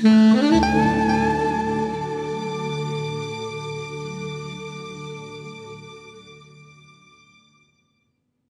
Mm-hmm.